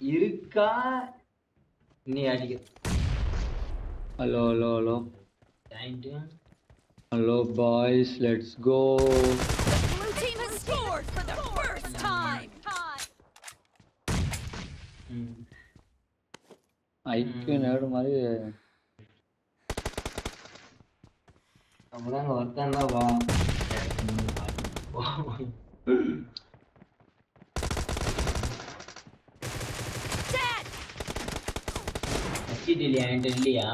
இருக்கா? நீ அடிக்க. Hello hello hello hello boys let's go ஐக்கிய நேடு மாதிரி. அப்பதான் ஒருத்தன் தான் வா. வச்சிட்டு இல்லையா? என்கிட்ட.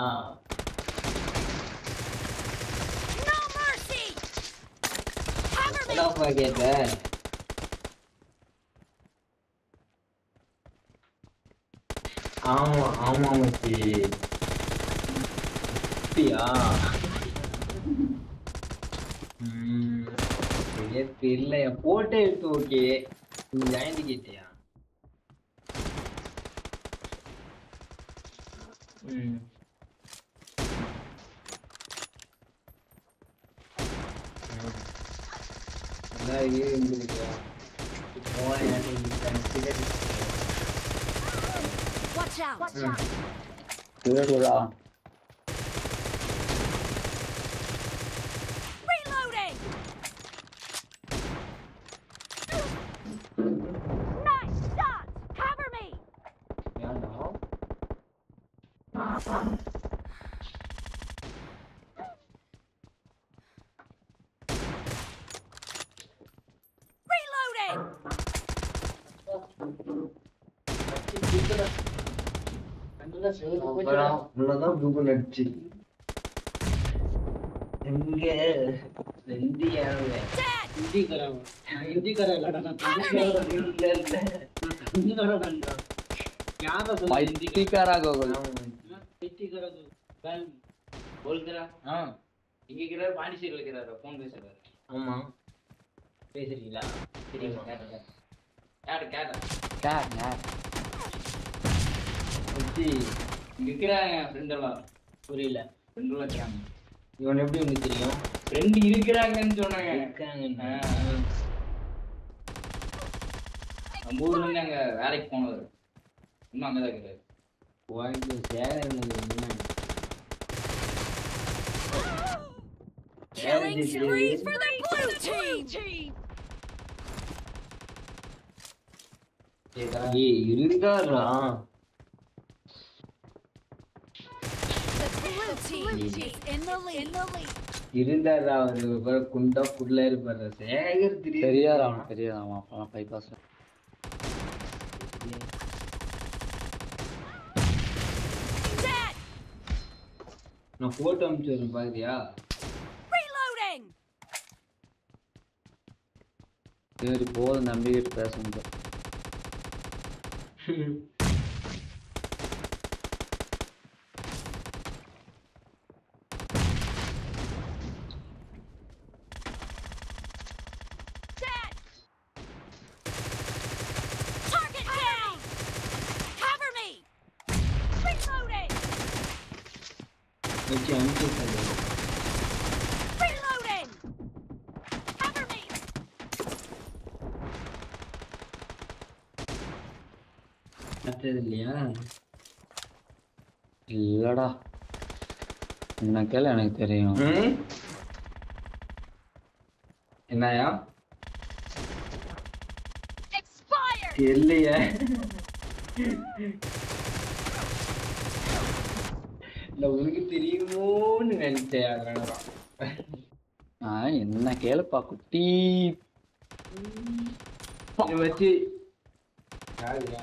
என்னப்பா கேட்ட ஆமா ஆமா மச்சி. அப்படியா? தெரியல போட்டோ எடுத்து ஓகே. ஜாயிண்ட் கேட்டியா? 嗯。嗯。那也没，我那没得，直接就。死了嗯。直接说是啊。Reloading. அப்புறம் இவ்வளவுதான் கூகுள் அடிச்சு. எங்க? Dead. ஹிந்திக்காரன் ஹிந்திக்காரன் இல்லடா நான் இல்ல இல்ல. யார சொல்ல போல்கிறா ஆ? இங்க இருக்கிறார் பாண்டிச்சேரியில் இருக்கிறாரு ஃபோன் பேசுறாரு. ஆமா. பேசுறீங்களா? தெரியுமா? யாரு கேட்டா கேட் யார்? வச்சு இருக்கிறாங்க ஃப்ரெண்ட் எல்லாம் புரியல. ஃப்ரெண்ட் எல்லாம் இருக்கிறாங்க இவன் எப்படி உங்களுக்கு தெரியும்? ஃப்ரெண்ட் இருக்கிறாங்கன்னு சொன்னாங்க. நம்ம ஊர்ல இருந்து அங்க வேலைக்கு போனவர். இன்னும் அங்கதான் இருக்கிறாரு வாழ்க்கை சேகரன் என்ன Killing spree for the blue team. ஏய் இருக்காரா The blue team is in the lead. இருந்தாரா அவரு ஒரு குண்டா புள்ள இருப்பாரு சேகர் தெரியாதா அவனுக்கு தெரியாதா அவன் பைபாஸ். நான் போட்டோ அனுப்பிச்சு வரேன் பாக்குறியா നീ ഒരു ബോധം നമ്പി പേസുണ്ട് Thank you. பார்த்தது இல்லையா? இல்லடா. என்ன கேள்வி எனக்கு தெரியும்? என்னயா. இல்லையே. இல்ல உனக்கு தெரியுமோன்னு நினைச்சேன் அதனாலதான் ஆ என்ன கேளுப்பா குட்டி. வச்சு யாருயா?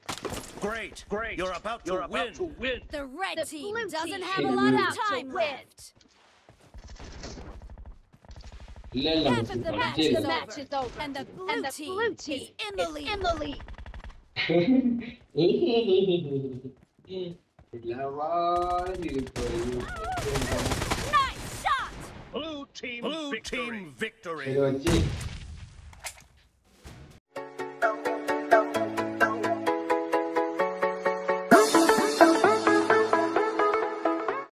Great, great. You're about, You're to, about win. to win. The red the team doesn't team have a lot of time left. Half of the match, the match is over, and the blue, and the blue team, is in the lead. In the lead. nice shot! Blue team blue victory. Team victory.